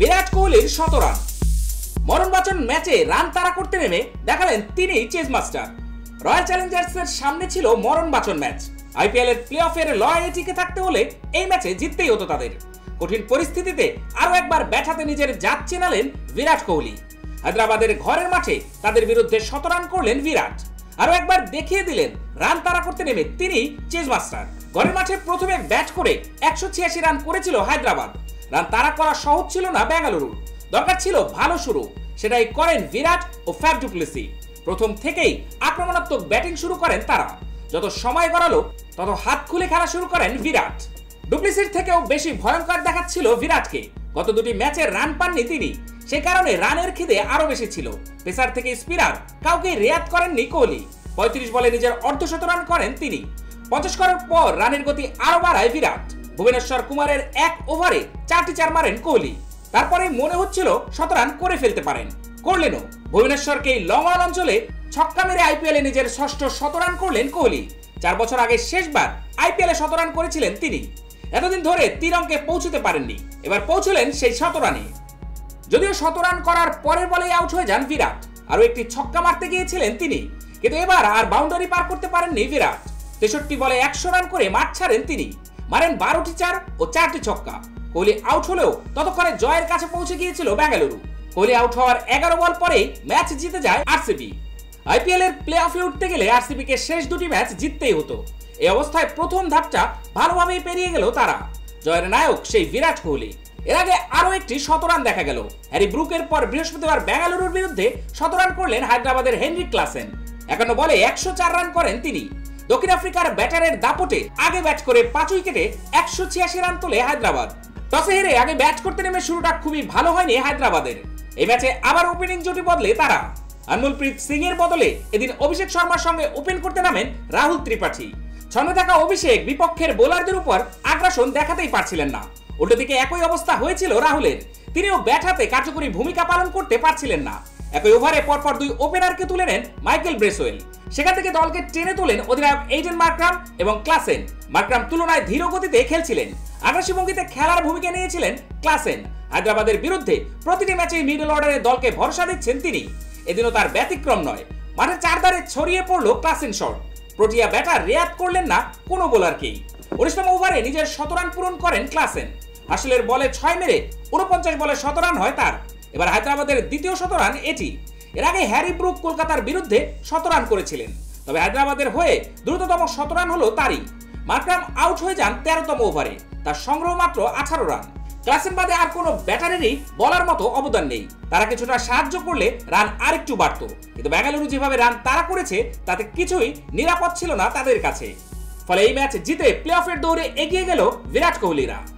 বিরাট কোহলির শত রান। মরণবাচন ম্যাচে রান তাড়া করতে নেমে দেখালেন তিনি চেজ মাস্টার। রয়্যাল চ্যালেঞ্জার্সের সামনে ছিল মরণবাচন ম্যাচ। আইপিএল এর প্লে অফের লড়াইয়ে টিকে থাকতে হলে এই ম্যাচে জিততেই হতো তাদের। কঠিন পরিস্থিতিতে আরও একবার ব্যাটাতে নিজের জাত চেনালেন বিরাট কোহলি। হায়দ্রাবাদের ঘরের মাঠে তাদের বিরুদ্ধে শত রান করলেন বিরাট। আরও একবার দেখিয়ে দিলেন, রান তাড়া করতে নেমে তিনি চেজ মাস্টার। ঘরের মাঠে প্রথমে ব্যাট করে একশো ছিয়াশি রান করেছিল হায়দ্রাবাদ। রান তাড়া করা সহজ ছিল না বেঙ্গালুরু দরকার ছিল ভালো শুরু। সেটাই করেন বিরাট ও ফ্যাব ডুপ্লেসি প্রথম থেকেই আক্রমণাত্মক ব্যাটিং শুরু করেন তারা। যত সময় গড়ালো, তত হাত খুলে খেলা শুরু করেন বিরাট। ডুপ্লিসির থেকেও বেশি ভয়ঙ্কর দেখাচ্ছিল বিরাটকে। গত দুটি ম্যাচে রান পাননি তিনি। সে কারণে রানের খিদে আরও বেশি ছিল। পেসার থেকে স্পিনার কাউকে রেয়াত করেননি কোহলি। পঁয়ত্রিশ বলে নিজের অর্ধশত রান করেন তিনি। পঞ্চাশ করার পর রানের গতি আরও বাড়ায় বিরাট। ভুবনেশ্বর কুমারের এক ওভারে চারটি চার মারেন কোহলি। তারপরে মনে হচ্ছিল শত রান করে ফেলতে পারেন। করলেনও। ভুবনেশ্বরকে এই লং রান অঞ্চলে ছক্কা মেরে আইপিএলে নিজের ষষ্ঠ শত রান করলেন কোহলি। চার বছর আগে শেষবার আইপিএলে শত রান করেছিলেন তিনি। এতদিন ধরে তিন অঙ্কে পৌঁছতে পারেননি। এবার পৌঁছলেন সেই শত রানে। যদিও শত রান করার পরের বলেই আউট হয়ে যান বিরাট। আরও একটি ছক্কা মারতে গিয়েছিলেন তিনি। কিন্তু এবার আর বাউন্ডারি পার করতে পারেননি বিরাট। তেষট্টি বলে একশো রান করে মাঠ ছাড়েন তিনি। মারেন বারোটি চার ও চারটি ছক্কা। কোহলি আউট হলেও ততক্ষণে জয়ের কাছে পৌঁছে গিয়েছিল বেঙ্গালুরু। কোহলি আউট হওয়ার এগারো বল পরেই ম্যাচ জিতে যায় আরসিবি। আইপিএল এর প্লে অফে উঠতে গেলে আরসিবি কে শেষ দুটি ম্যাচ জিততেই হতো। এই অবস্থায় প্রথম ধাপটা ভালোভাবেই পেরিয়ে গেল তারা। জয়ের নায়ক সেই বিরাট কোহলি। এর আগে আরও একটি শতরান দেখা গেল। হ্যারি ব্রুকের পর বৃহস্পতিবার বেঙ্গালুরুর বিরুদ্ধে শতরান করলেন হায়দ্রাবাদের হেনরি ক্লাসেন। একান্ন বলে একশো চার রান করেন তিনি। দক্ষিণ আফ্রিকার ব্যাটারের দাপটে আগে ব্যাট করে পাঁচ উইকেটে একশো ছিয়াশি রান তোলে হায়দ্রাবাদ। টসে হেরে আগে ব্যাট করতে নেমে শুরুটা খুবই ভালো হয়নি হায়দ্রাবাদের। এই ম্যাচে আবার ওপেনিং জুটি বদলে তারা। আনমোলপ্রীত সিং এর বদলে এদিন অভিষেক শর্মার সঙ্গে ওপেন করতে নামেন রাহুল ত্রিপাঠী। ছন্দে থাকা অভিষেক বিপক্ষের বোলারদের উপর আগ্রাসন দেখাতেই পারছিলেন না। উল্টো দিকে একই অবস্থা হয়েছিল রাহুলের। তিনিও ব্যাট হাতে কার্যকরী ভূমিকা পালন করতে পারছিলেন না। একই ওভারে পরপর দুই ওপেনারকে তুলে নেন মাইকেল ব্রেসওয়েল। সেখান থেকে দলকে টেনে তোলেন অধিনায়ক এইডেন মার্ক্রাম এবং ক্লাসেন। মার্ক্রাম তুলনায় ধীর গতিতে খেলছিলেন। আগ্রাসী ভঙ্গিতে খেলার ভূমিকা নিয়েছিলেন ক্লাসেন। হায়দ্রাবাদের বিরুদ্ধে প্রতিটি ম্যাচে মিডল অর্ডারে দলকে ভরসা দিচ্ছেন তিনি। এদিনও তার ব্যতিক্রম নয়। মাঠের চারধারে ছড়িয়ে পড়ল ক্লাসেন শট। প্রোটিয়া ব্যাটার রেয়াত করলেন না কোনো বোলারকেই। উনিশতম ওভারে নিজের শতরান পূরণ করেন ক্লাসেন। আসলের বলে ছয় মেরে উনপঞ্চাশ বলে শতরান হয় তার। এবার হায়দ্রাবাদের দ্বিতীয় শতরান এটি। এর আগে হ্যারি ব্রুক কলকাতার বিরুদ্ধে শতরান করেছিলেন। তবে হায়দ্রাবাদের হয়ে দ্রুততম শতরান হলো তারই। মার্ক্রাম আউট হয়ে যান তেরোতম ওভারে। তার সংগ্রহ মাত্র আঠারো রান। ক্লাসেন বাদে আর কোনো ব্যাটারেরই বলার মতো অবদান নেই। তারা কিছুটা সাহায্য করলে রান আরেকটু বাড়ত। কিন্তু বেঙ্গালুরু যেভাবে রান তারা করেছে, তাতে কিছুই নিরাপদ ছিল না তাদের কাছে। ফলে এই ম্যাচ জিতে প্লে অফের দৌড়ে এগিয়ে গেল বিরাট কোহলিরা।